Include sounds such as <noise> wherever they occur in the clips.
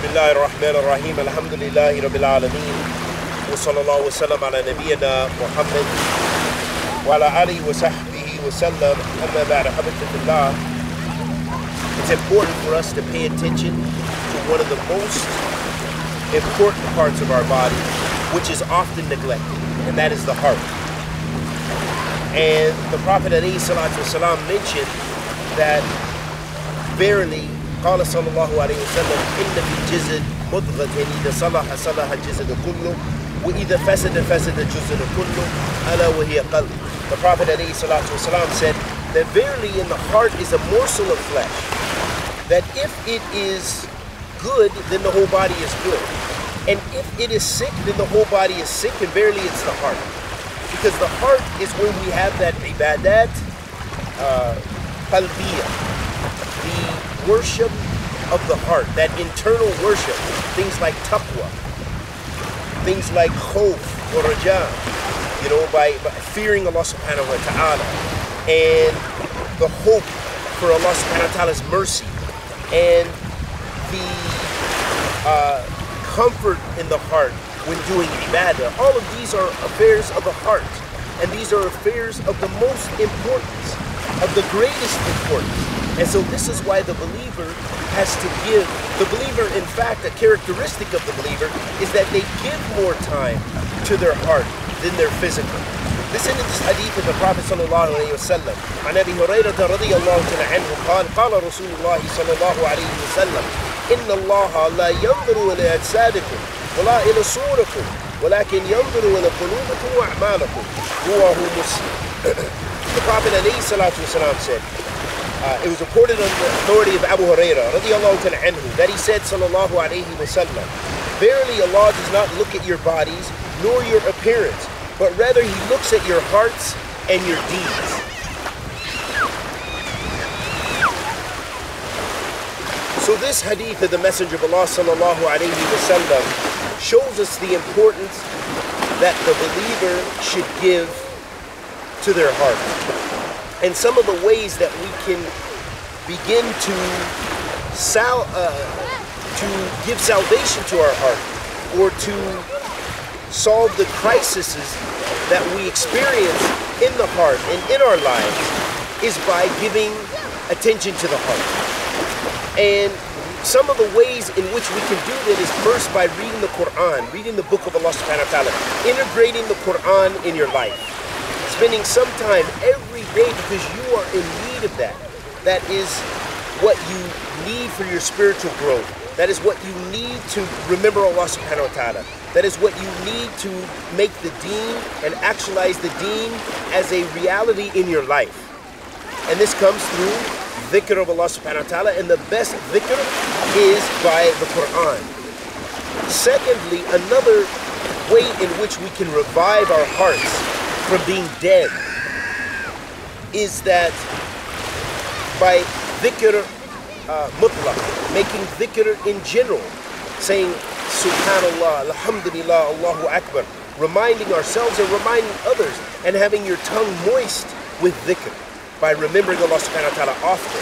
بسم الله الرحمن الرحيم الحمد لله رب العالمين وصلى الله وسلم على نبينا محمد وعلى آله وصحبه وسلم أما بعد حبيبي في الله It's important for us to pay attention to one of the most important parts of our body which is often neglected and that is the heart and the Prophet والسلام, mentioned that verily قال صلى الله عليه وسلم إن في الجسد مضغة إذا صلح صلح الجسد كله وإذا فسد فسد الجسد كله ألا وهي قلب The Prophet والسلام, said that verily in the heart is a morsel of flesh that if it is good then the whole body is good and if it is sick then the whole body is sick and verily it's the heart because the heart is when we have that ibadat uh, qalbiyah, the worship of the heart, that internal worship, things like taqwa, things like khawf or raja, you know, by, by fearing Allah subhanahu wa ta'ala, and the hope for Allah subhanahu wa ta'ala's mercy, and the uh, comfort in the heart when doing ibadah. All of these are affairs of the heart. And these are affairs of the most importance, of the greatest importance. And so this is why the believer has to give, the believer, in fact, a characteristic of the believer is that they give more time to their heart than their physical. Listen to this hadith of the Prophet sallallahu alayhi wasallam. عن أبي هريرة رضي الله تعالى عنه قال قال رسول الله صلى الله عليه وسلم إن الله لا ينظر إلى أجسادكم ولا إلى صوركم ولكن ينظر إلى قلوبكم وأعمالكم رواه مسلم <clears throat> The Prophet والسلام, said, uh, it was reported on the authority of Abu Huraira anhu, that he said sallallahu alayhi wasallam, Verily Allah does not look at your bodies nor your appearance, but rather he looks at your hearts and your deeds. So this hadith of the Messenger of Allah sallallahu alayhi wasallam shows us the importance that the believer should give to their heart. And some of the ways that we can begin to sal- uh, to give salvation to our heart or to solve the crises that we experience in the heart and in our lives is by giving attention to the heart. And some of the ways in which we can do that is first by reading the Quran, reading the book of Allah subhanahu wa ta'ala, integrating the Quran in your life. Spending some time every day because you are in need of that. That is what you need for your spiritual growth. That is what you need to remember Allah subhanahu wa ta'ala. That is what you need to make the deen and actualize the deen as a reality in your life. And this comes through dhikr of Allah subhanahu wa ta'ala, and the best dhikr is by the Quran. Secondly, another way in which we can revive our hearts from being dead is that by dhikr uh, mutlaq, making dhikr in general, saying subhanallah, alhamdulillah, Allahu akbar, reminding ourselves and reminding others, and having your tongue moist with dhikr by remembering Allah subhanahu wa ta'ala often.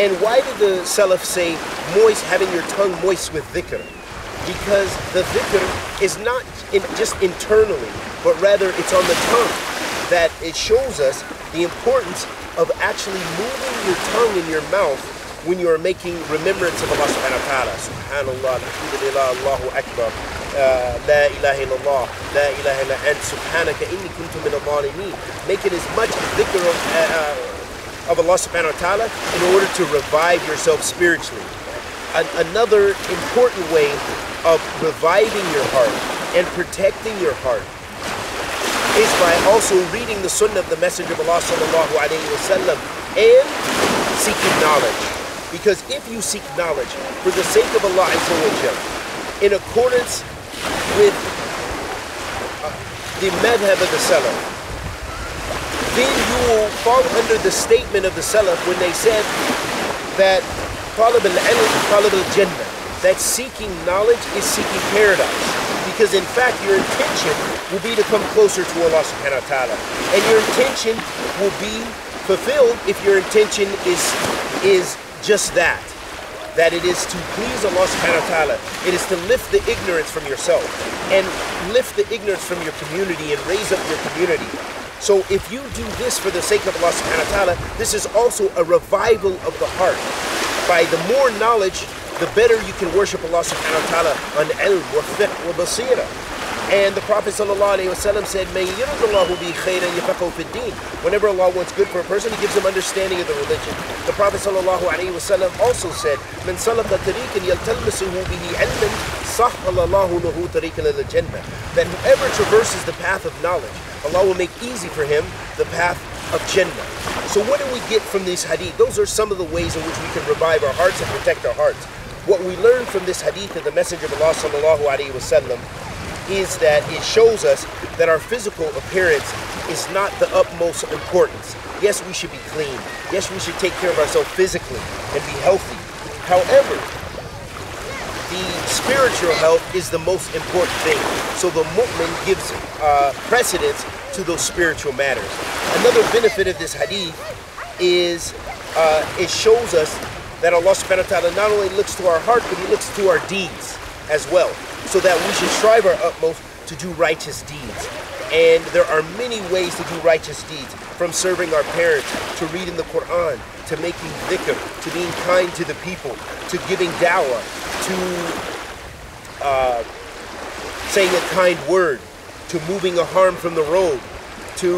And why did the Salaf say moist, having your tongue moist with dhikr? Because the dhikr is not in, just internally, but rather it's on the tongue that it shows us the importance of actually moving your tongue in your mouth when you are making remembrance of Allah subhanahu wa ta'ala. Subhanallah, alhamdulillah, Allahu Akbar, uh, La ilaha illallah, La ilaha illa ant, subhanaka inni kuntu min al Making as much dhikr of, uh, uh, of Allah subhanahu wa ta'ala in order to revive yourself spiritually. An another important way of reviving your heart and protecting your heart is by also reading the sunnah of the Messenger of Allah sallallahu alayhi wa and seeking knowledge. Because if you seek knowledge for the sake of Allah in accordance with uh, the madhab of the Salaf, then you will fall under the statement of the Salaf when they said that talib al-ilm, talib al-jannah, that seeking knowledge is seeking paradise. Because in fact, your intention will be to come closer to Allah subhanahu wa ta'ala. And your intention will be fulfilled if your intention is, is just that. that it is to please Allah subhanahu wa ta'ala. It is to lift the ignorance from yourself and lift the ignorance from your community and raise up your community. So if you do this for the sake of Allah subhanahu wa ta'ala, this is also a revival of the heart. By the more knowledge, the better you can worship Allah subhanahu wa ta'ala on ilm wa fiqh wa basira. And the Prophet ﷺ said, May bi khayran yafaqahu fi din. Whenever Allah wants good for a person, He gives them understanding of the religion. The Prophet ﷺ also said, Man salaka tariqan yaltalmisuhu bihi ilman, sahhalallahu lahu tariqan jannah. That whoever traverses the path of knowledge, Allah will make easy for him the path of Jannah. So what do we get from these hadith? Those are some of the ways in which we can revive our hearts and protect our hearts. What we learn from this hadith of the Messenger of Allah sallallahu alaihi wasallam is that it shows us that our physical appearance is not the utmost importance. Yes, we should be clean. Yes, we should take care of ourselves physically and be healthy. However, the spiritual health is the most important thing. So the mu'min gives uh, precedence to those spiritual matters. Another benefit of this hadith is uh, it shows us that Allah subhanahu wa ta'ala not only looks to our heart, but He looks to our deeds as well so that we should strive our utmost to do righteous deeds. And there are many ways to do righteous deeds, from serving our parents, to reading the Quran, to making dhikr, to being kind to the people, to giving dawah, to saying a kind word, to moving a harm from the road, to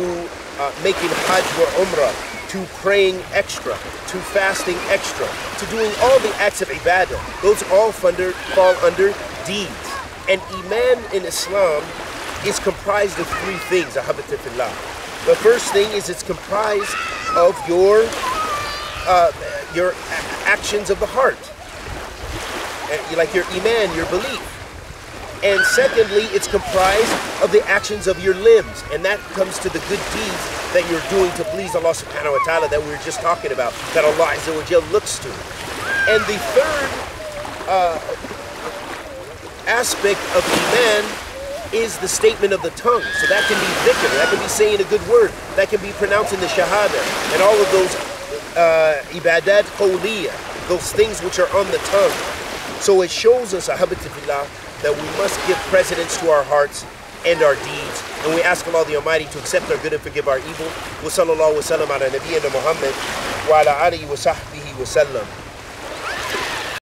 uh, making hajj or umrah, to praying extra, to fasting extra, to doing all the acts of ibadah. Those all under, fall under deeds. And Iman in Islam is comprised of three things, ahabatifillah. The first thing is it's comprised of your uh, your actions of the heart, like your iman, your belief. And secondly, it's comprised of the actions of your limbs, and that comes to the good deeds that you're doing to please Allah subhanahu wa ta'ala that we were just talking about, that Allah Azza wa looks to. And the third uh, aspect of Iman is the statement of the tongue. So that can be dhikr, that can be saying a good word, that can be pronouncing the shahada, and all of those uh, ibadat qawliya, those things which are on the tongue. So it shows us, ahabatifillah, that we must give precedence to our hearts and our deeds. And we ask Allah the Almighty to accept our good and forgive our evil. Wa sallallahu wa sallam ala nabiyyina Muhammad wa ala alihi wa sahbihi wa sallam.